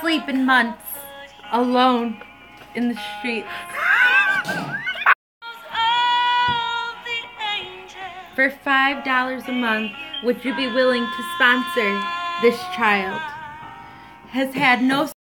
Sleep in months alone in the streets. For $5 a month, would you be willing to sponsor this child? Has had no